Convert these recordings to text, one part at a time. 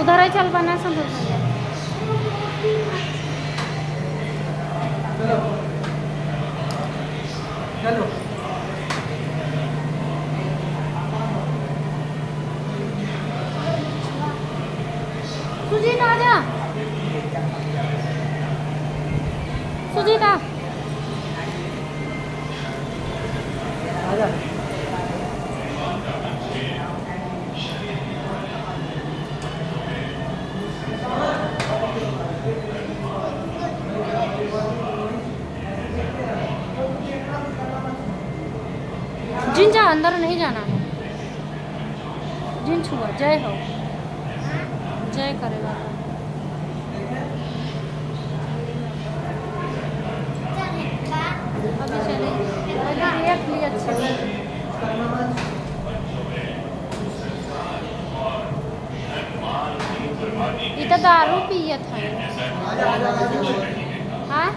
चल बना संतोष चलो। सुजीत आ जा। सुजीत आ। आजा जिन जा अंदर नहीं जाना है। जिन छुआ जय हो। जय करेगा अभी ये तो दारू पियत है हाँ?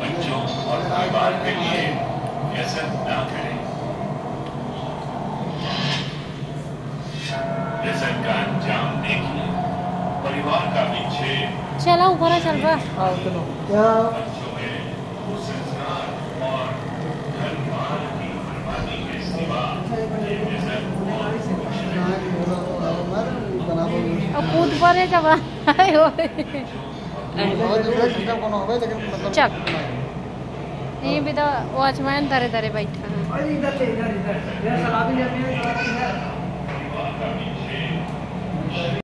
बच्चों और परिवार के लिए ऐसा ना करें जैसा का अंजाम देखिए परिवार का विच्छेद चलो ऊपर चल क्या बच्चों में संस्कार और धन मान की बर्बादी के सिवा जैसा अब कूद पड़े जब चल ये भी तो वॉचमैन दरे दरे बैठा है।